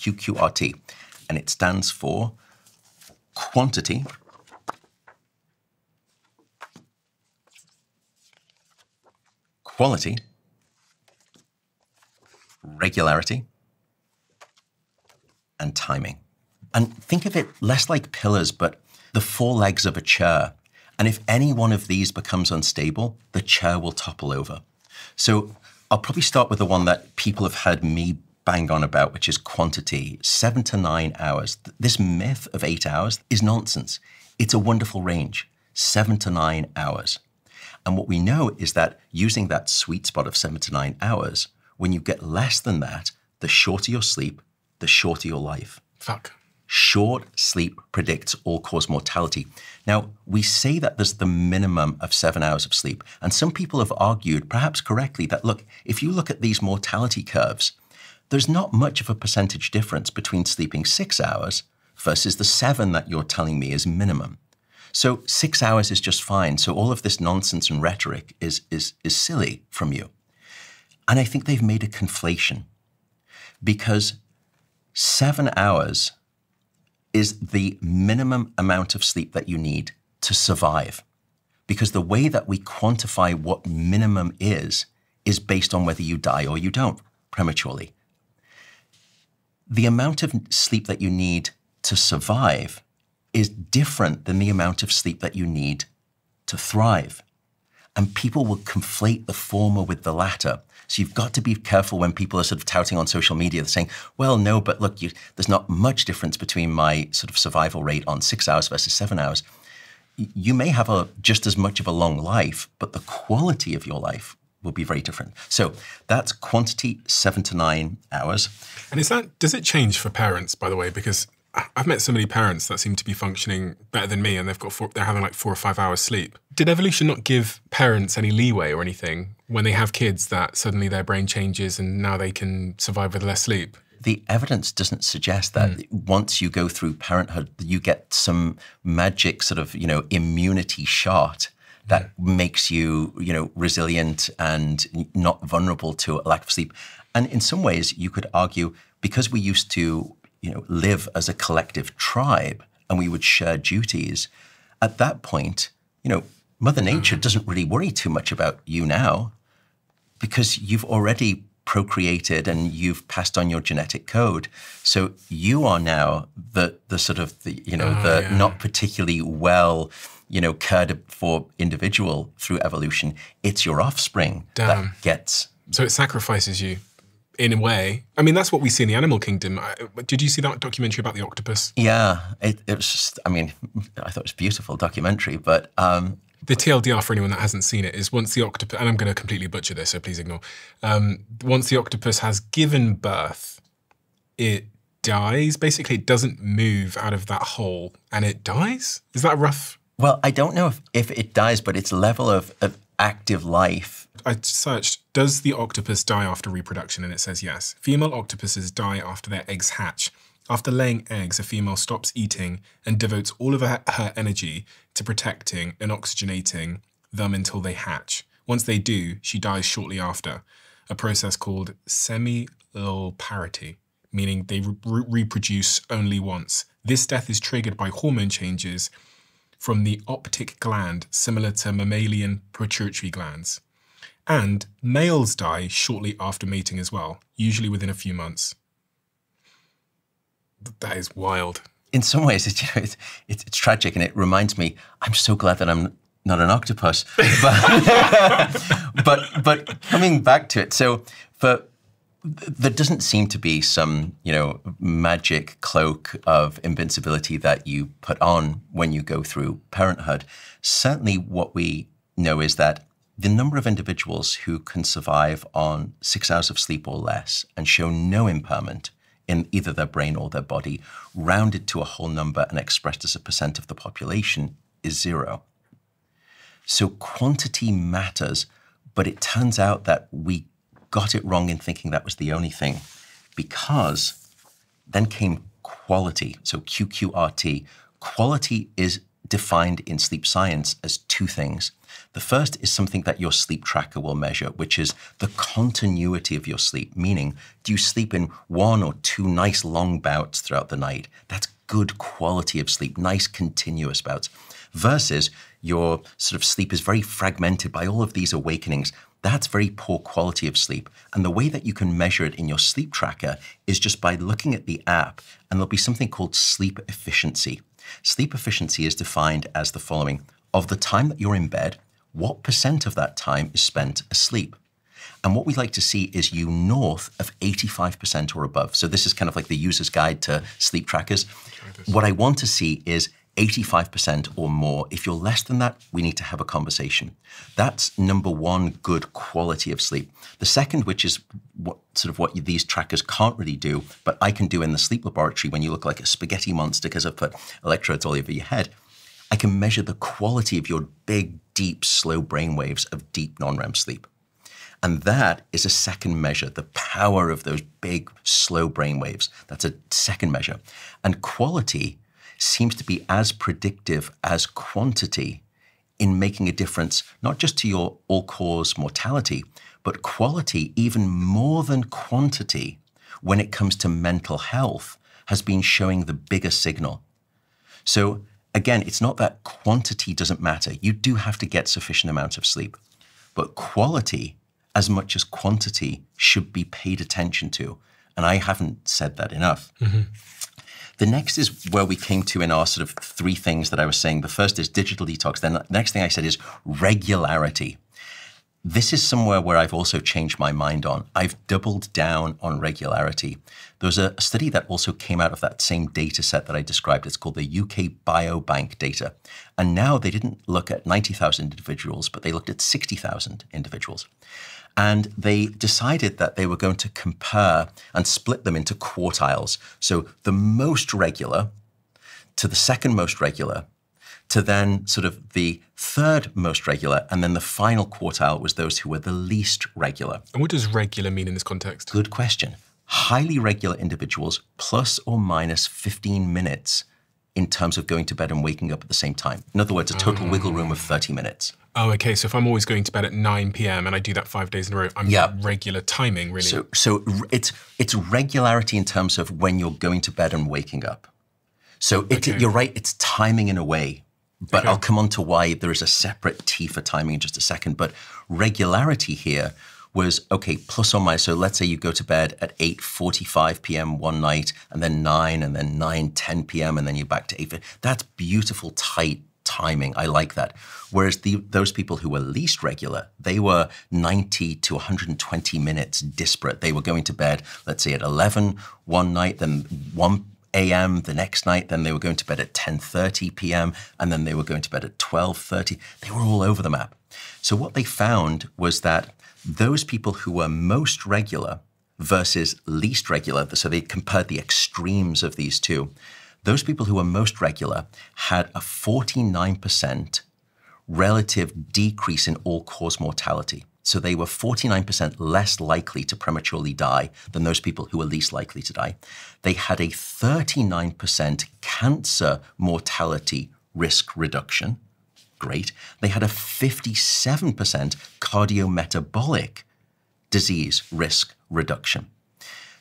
QQRT, and it stands for quantity quality, regularity, and timing. And think of it less like pillars, but the four legs of a chair. And if any one of these becomes unstable, the chair will topple over. So I'll probably start with the one that people have heard me bang on about, which is quantity seven to nine hours. This myth of eight hours is nonsense. It's a wonderful range, seven to nine hours. And what we know is that using that sweet spot of seven to nine hours, when you get less than that, the shorter your sleep, the shorter your life. Fuck. Short sleep predicts all cause mortality. Now, we say that there's the minimum of seven hours of sleep. And some people have argued, perhaps correctly, that look, if you look at these mortality curves, there's not much of a percentage difference between sleeping six hours versus the seven that you're telling me is minimum. So six hours is just fine. So all of this nonsense and rhetoric is, is, is silly from you. And I think they've made a conflation because seven hours is the minimum amount of sleep that you need to survive. Because the way that we quantify what minimum is, is based on whether you die or you don't prematurely. The amount of sleep that you need to survive is different than the amount of sleep that you need to thrive. And people will conflate the former with the latter. So you've got to be careful when people are sort of touting on social media, they're saying, well, no, but look, you, there's not much difference between my sort of survival rate on six hours versus seven hours. You may have a, just as much of a long life, but the quality of your life will be very different. So that's quantity seven to nine hours. And is that does it change for parents, by the way? Because I've met so many parents that seem to be functioning better than me, and they've got four, they're having like four or five hours sleep. Did evolution not give parents any leeway or anything when they have kids that suddenly their brain changes and now they can survive with less sleep? The evidence doesn't suggest that mm. once you go through parenthood, you get some magic sort of you know immunity shot that makes you you know resilient and not vulnerable to a lack of sleep. And in some ways, you could argue because we used to you know, live as a collective tribe and we would share duties, at that point, you know, Mother Nature mm. doesn't really worry too much about you now because you've already procreated and you've passed on your genetic code. So you are now the the sort of the you know oh, the yeah. not particularly well you know cared for individual through evolution. It's your offspring Damn. that gets. So it sacrifices you in a way. I mean, that's what we see in the animal kingdom. Did you see that documentary about the octopus? Yeah, it, it was just, I mean, I thought it was a beautiful documentary, but. Um, the TLDR for anyone that hasn't seen it is once the octopus, and I'm going to completely butcher this, so please ignore. Um, once the octopus has given birth, it dies. Basically, it doesn't move out of that hole and it dies. Is that rough? Well, I don't know if, if it dies, but its level of, of active life I searched, does the octopus die after reproduction? And it says yes. Female octopuses die after their eggs hatch. After laying eggs, a female stops eating and devotes all of her, her energy to protecting and oxygenating them until they hatch. Once they do, she dies shortly after, a process called semiluliparity, meaning they re reproduce only once. This death is triggered by hormone changes from the optic gland, similar to mammalian pituitary glands. And males die shortly after mating as well, usually within a few months. That is wild. In some ways, it's, you know, it's, it's, it's tragic, and it reminds me. I'm so glad that I'm not an octopus. But, but but coming back to it, so for there doesn't seem to be some you know magic cloak of invincibility that you put on when you go through parenthood. Certainly, what we know is that the number of individuals who can survive on six hours of sleep or less and show no impairment in either their brain or their body, rounded to a whole number and expressed as a percent of the population, is zero. So quantity matters, but it turns out that we got it wrong in thinking that was the only thing because then came quality. So QQRT. Quality is defined in sleep science as two things. The first is something that your sleep tracker will measure, which is the continuity of your sleep, meaning do you sleep in one or two nice long bouts throughout the night? That's good quality of sleep, nice continuous bouts, versus your sort of sleep is very fragmented by all of these awakenings. That's very poor quality of sleep. And the way that you can measure it in your sleep tracker is just by looking at the app, and there'll be something called sleep efficiency. Sleep efficiency is defined as the following Of the time that you're in bed, what percent of that time is spent asleep? And what we'd like to see is you north of 85% or above. So this is kind of like the user's guide to sleep trackers. What I want to see is 85% or more. If you're less than that, we need to have a conversation. That's number one, good quality of sleep. The second, which is what sort of what these trackers can't really do, but I can do in the sleep laboratory when you look like a spaghetti monster because I've put electrodes all over your head. I can measure the quality of your big, deep, slow brain waves of deep non REM sleep. And that is a second measure, the power of those big, slow brain waves. That's a second measure. And quality seems to be as predictive as quantity in making a difference, not just to your all cause mortality, but quality even more than quantity when it comes to mental health has been showing the bigger signal. So, again, it's not that quantity doesn't matter. You do have to get sufficient amounts of sleep, but quality, as much as quantity, should be paid attention to. And I haven't said that enough. Mm-hmm. The next is where we came to in our sort of three things that I was saying. The first is digital detox. Then the next thing I said is regularity. This is somewhere where I've also changed my mind on. I've doubled down on regularity. There was a study that also came out of that same data set that I described. It's called the UK Biobank data. And now they didn't look at 90,000 individuals, but they looked at 60,000 individuals. And they decided that they were going to compare and split them into quartiles. So the most regular to the second most regular to then sort of the third most regular, and then the final quartile was those who were the least regular. And what does regular mean in this context? Good question. Highly regular individuals, plus or minus 15 minutes in terms of going to bed and waking up at the same time. In other words, a total mm. wiggle room of 30 minutes. Oh, okay. So if I'm always going to bed at 9 p.m. and I do that five days in a row, I'm yeah. regular timing, really. So, so it's it's regularity in terms of when you're going to bed and waking up. So it, okay. you're right. It's timing in a way, but okay. I'll come on to why there is a separate T for timing in just a second. But regularity here was okay plus or minus so let's say you go to bed at 8.45 p.m one night and then 9 and then 9 10 p.m and then you're back to 8 that's beautiful tight timing. I like that. Whereas the, those people who were least regular, they were 90 to 120 minutes disparate. They were going to bed, let's say at 11 one night, then 1 a.m. the next night, then they were going to bed at 10:30 p.m. and then they were going to bed at 12:30. They were all over the map. So what they found was that those people who were most regular versus least regular, so they compared the extremes of these two, those people who were most regular had a 49% relative decrease in all cause mortality. So they were 49% less likely to prematurely die than those people who were least likely to die. They had a 39% cancer mortality risk reduction. Great. They had a 57% cardiometabolic disease risk reduction.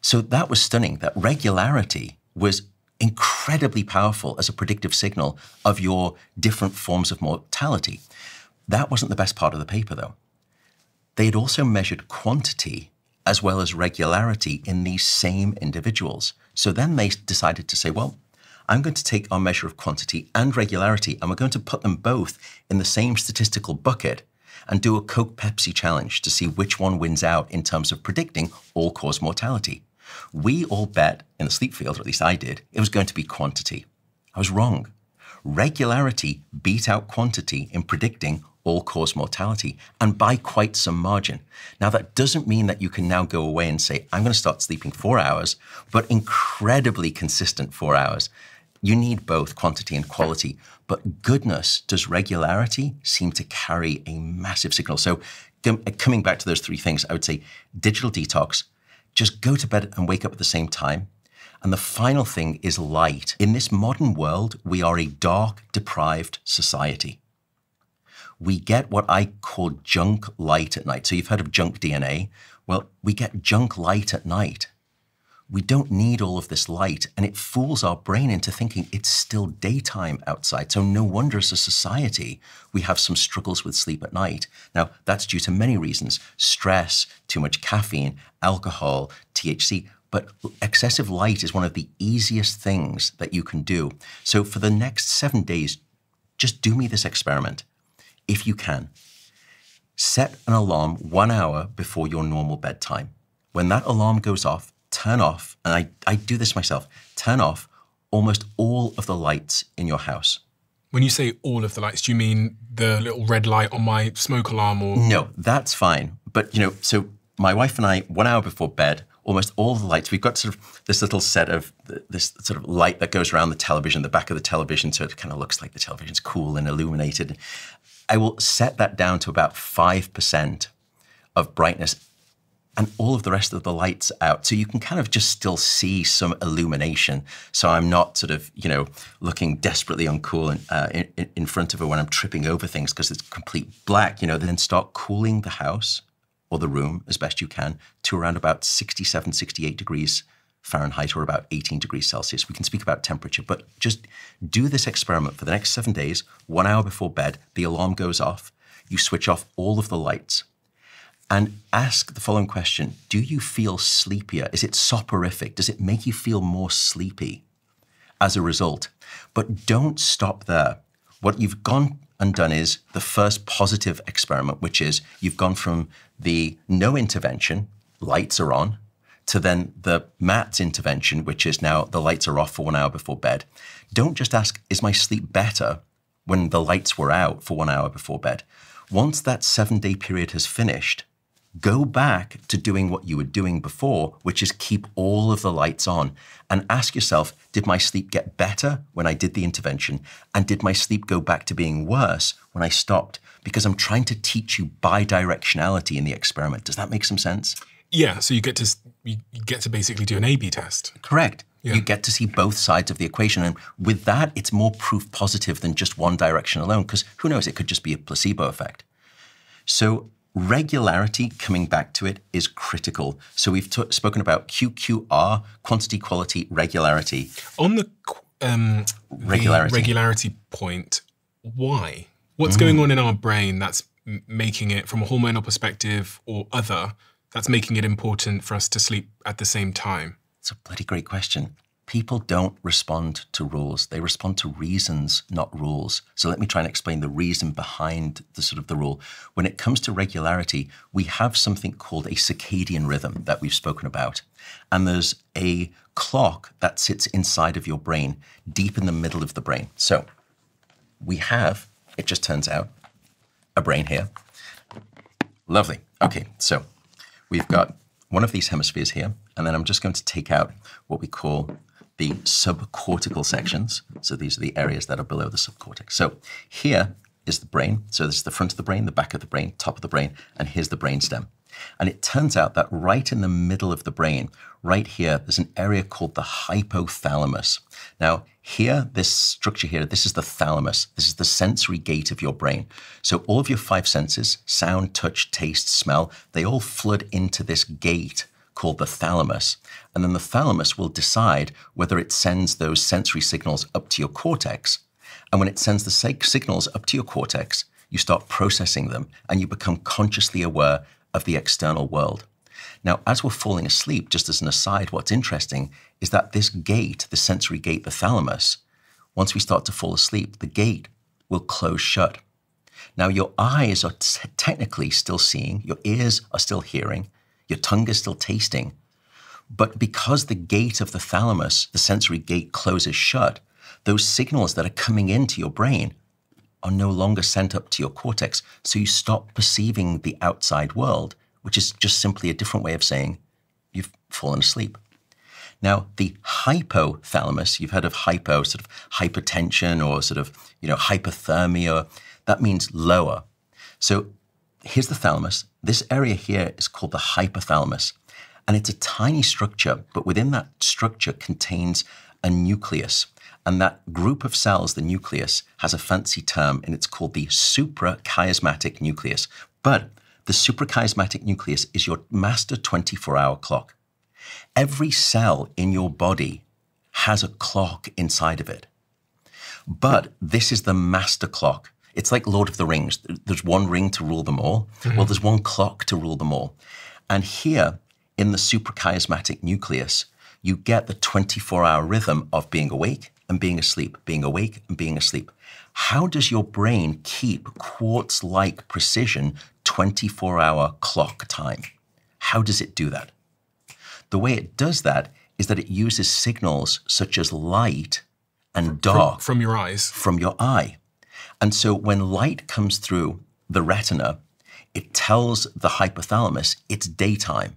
So that was stunning. That regularity was incredibly powerful as a predictive signal of your different forms of mortality. That wasn't the best part of the paper, though. They had also measured quantity as well as regularity in these same individuals. So then they decided to say, well, I'm going to take our measure of quantity and regularity and we're going to put them both in the same statistical bucket and do a Coke Pepsi challenge to see which one wins out in terms of predicting all cause mortality. We all bet in the sleep field, or at least I did, it was going to be quantity. I was wrong. Regularity beat out quantity in predicting all cause mortality, and by quite some margin. Now, that doesn't mean that you can now go away and say, I'm going to start sleeping four hours, but incredibly consistent four hours. You need both quantity and quality. But goodness, does regularity seem to carry a massive signal? So, coming back to those three things, I would say digital detox, just go to bed and wake up at the same time. And the final thing is light. In this modern world, we are a dark, deprived society. We get what I call junk light at night. So you've heard of junk DNA. Well, we get junk light at night. We don't need all of this light, and it fools our brain into thinking it's still daytime outside. So, no wonder as a society we have some struggles with sleep at night. Now, that's due to many reasons stress, too much caffeine, alcohol, THC. But excessive light is one of the easiest things that you can do. So, for the next seven days, just do me this experiment if you can. Set an alarm one hour before your normal bedtime. When that alarm goes off, turn off, and I, I do this myself, turn off almost all of the lights in your house. When you say all of the lights, do you mean the little red light on my smoke alarm or No, that's fine. But you know, so my wife and I, one hour before bed, almost all the lights. We've got sort of this little set of this sort of light that goes around the television, the back of the television, so it kind of looks like the television's cool and illuminated. I will set that down to about 5% of brightness and all of the rest of the lights out. So you can kind of just still see some illumination. So I'm not sort of, you know, looking desperately uncool in, uh, in, in front of her when I'm tripping over things because it's complete black, you know, then start cooling the house or the room as best you can to around about 67, 68 degrees Fahrenheit or about 18 degrees Celsius. We can speak about temperature, but just do this experiment for the next seven days, one hour before bed, the alarm goes off, you switch off all of the lights, and ask the following question Do you feel sleepier? Is it soporific? Does it make you feel more sleepy as a result? But don't stop there. What you've gone and done is the first positive experiment, which is you've gone from the no intervention, lights are on, to then the Matt's intervention, which is now the lights are off for one hour before bed. Don't just ask, is my sleep better when the lights were out for one hour before bed? Once that seven day period has finished, go back to doing what you were doing before, which is keep all of the lights on and ask yourself, did my sleep get better when I did the intervention? And did my sleep go back to being worse when I stopped? Because I'm trying to teach you bidirectionality in the experiment. Does that make some sense? Yeah, so you get to you get to basically do an A/B test. Correct. Yeah. You get to see both sides of the equation, and with that, it's more proof positive than just one direction alone. Because who knows? It could just be a placebo effect. So regularity, coming back to it, is critical. So we've t- spoken about QQR, quantity, quality, regularity. On the um, regularity. The regularity point, why? What's mm. going on in our brain that's making it, from a hormonal perspective or other, that's making it important for us to sleep at the same time? It's a bloody great question. People don't respond to rules. They respond to reasons, not rules. So let me try and explain the reason behind the sort of the rule. When it comes to regularity, we have something called a circadian rhythm that we've spoken about. And there's a clock that sits inside of your brain, deep in the middle of the brain. So we have, it just turns out, a brain here. Lovely. Okay, so we've got one of these hemispheres here, and then I'm just going to take out what we call the subcortical sections. So these are the areas that are below the subcortex. So here is the brain. So this is the front of the brain, the back of the brain, top of the brain, and here's the brainstem. And it turns out that right in the middle of the brain, right here, there's an area called the hypothalamus. Now, here, this structure here, this is the thalamus. This is the sensory gate of your brain. So all of your five senses, sound, touch, taste, smell, they all flood into this gate called the thalamus. And then the thalamus will decide whether it sends those sensory signals up to your cortex. And when it sends the signals up to your cortex, you start processing them and you become consciously aware of the external world. Now, as we're falling asleep, just as an aside, what's interesting is that this gate, the sensory gate, the thalamus, once we start to fall asleep, the gate will close shut. Now, your eyes are technically still seeing, your ears are still hearing, your tongue is still tasting. But because the gate of the thalamus, the sensory gate, closes shut, those signals that are coming into your brain are no longer sent up to your cortex. So you stop perceiving the outside world, which is just simply a different way of saying you've fallen asleep. Now, the hypothalamus, you've heard of hypo, sort of hypertension or sort of, you know, hypothermia. That means lower. So here's the thalamus. This area here is called the hypothalamus. And it's a tiny structure, but within that structure contains a nucleus. And that group of cells, the nucleus, has a fancy term, and it's called the suprachiasmatic nucleus. But the suprachiasmatic nucleus is your master 24 hour clock. Every cell in your body has a clock inside of it. But this is the master clock. It's like Lord of the Rings. There's one ring to rule them all. Mm-hmm. Well, there's one clock to rule them all. And here in the suprachiasmatic nucleus, you get the 24 hour rhythm of being awake and being asleep, being awake and being asleep. How does your brain keep quartz like precision 24 hour clock time? How does it do that? The way it does that is that it uses signals such as light and dark from, from your eyes. From your eye. And so when light comes through the retina, it tells the hypothalamus it's daytime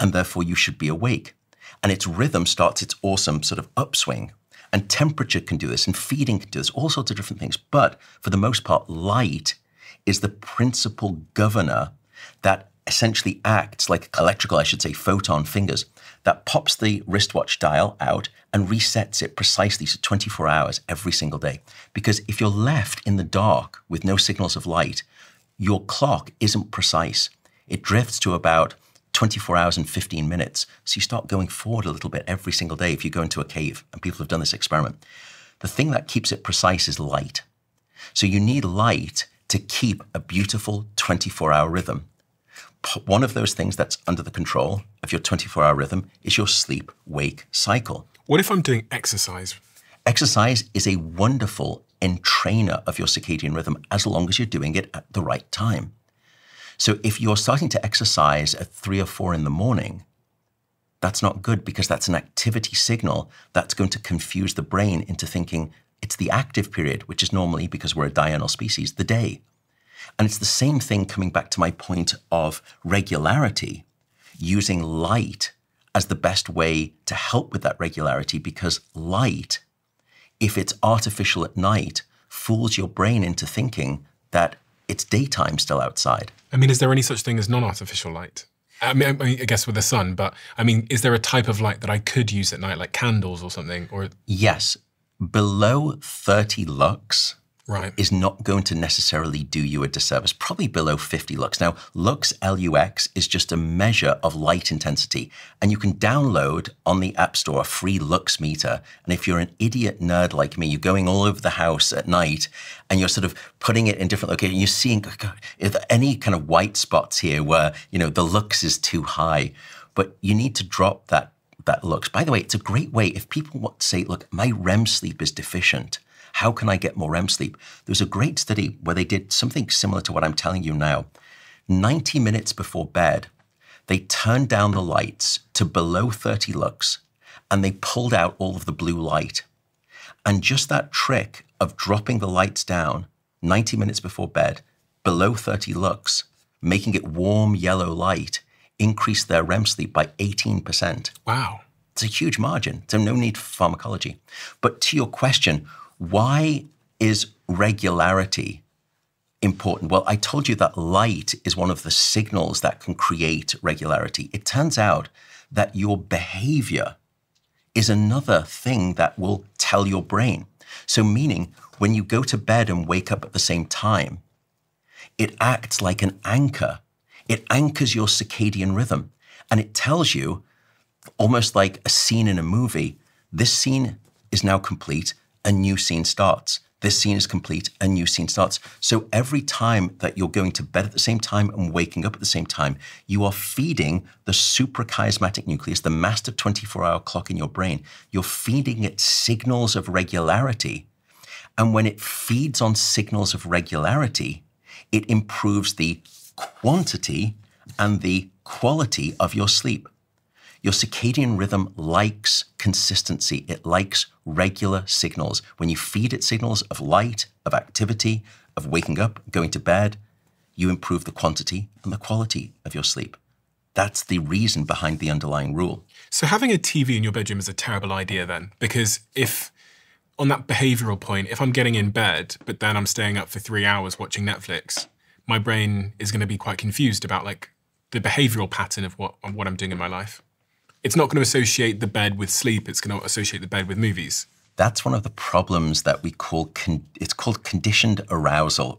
and therefore you should be awake. And its rhythm starts its awesome sort of upswing. And temperature can do this, and feeding can do this, all sorts of different things. But for the most part, light is the principal governor that essentially acts like electrical, I should say, photon fingers that pops the wristwatch dial out and resets it precisely to 24 hours every single day. Because if you're left in the dark with no signals of light, your clock isn't precise. It drifts to about 24 hours and 15 minutes. So you start going forward a little bit every single day if you go into a cave, and people have done this experiment. The thing that keeps it precise is light. So you need light to keep a beautiful 24 hour rhythm. One of those things that's under the control of your 24 hour rhythm is your sleep wake cycle. What if I'm doing exercise? Exercise is a wonderful entrainer of your circadian rhythm as long as you're doing it at the right time. So if you're starting to exercise at three or four in the morning, that's not good because that's an activity signal that's going to confuse the brain into thinking it's the active period, which is normally, because we're a diurnal species, the day. And it's the same thing coming back to my point of regularity, using light as the best way to help with that regularity because light, if it's artificial at night, fools your brain into thinking that it's daytime still outside. I mean, is there any such thing as non artificial light? I mean, I guess with the sun, but I mean, is there a type of light that I could use at night, like candles or something? Or yes, below 30 lux, right. is not going to necessarily do you a disservice, probably below 50 lux. Now, lux LUX is just a measure of light intensity, and you can download on the App Store a free lux meter. And if you're an idiot nerd like me, you're going all over the house at night and you're sort of putting it in different locations, you're seeing oh are there any kind of white spots here where, you know, the lux is too high. But you need to drop that that lux. By the way, it's a great way if people want to say, look, my REM sleep is deficient how can I get more REM sleep? There was a great study where they did something similar to what I'm telling you now. 90 minutes before bed, they turned down the lights to below 30 lux and they pulled out all of the blue light. And just that trick of dropping the lights down 90 minutes before bed, below 30 lux, making it warm yellow light, increased their REM sleep by 18%. Wow. It's a huge margin. So, no need for pharmacology. But to your question, why is regularity important? Well, I told you that light is one of the signals that can create regularity. It turns out that your behavior is another thing that will tell your brain. So, meaning when you go to bed and wake up at the same time, it acts like an anchor. It anchors your circadian rhythm and it tells you, almost like a scene in a movie, this scene is now complete a new scene starts. This scene is complete, a new scene starts. So every time that you're going to bed at the same time and waking up at the same time, you are feeding the suprachiasmatic nucleus, the master 24 hour clock in your brain. You're feeding it signals of regularity. And when it feeds on signals of regularity, it improves the quantity and the quality of your sleep. Your circadian rhythm likes consistency. It likes regular signals. When you feed it signals of light, of activity, of waking up, going to bed, you improve the quantity and the quality of your sleep. That's the reason behind the underlying rule. So, having a TV in your bedroom is a terrible idea then, because if on that behavioral point, if I'm getting in bed, but then I'm staying up for three hours watching Netflix, my brain is going to be quite confused about like the behavioral pattern of what, of what I'm doing in my life. It's not going to associate the bed with sleep. It's going to associate the bed with movies. That's one of the problems that we call, it's called conditioned arousal,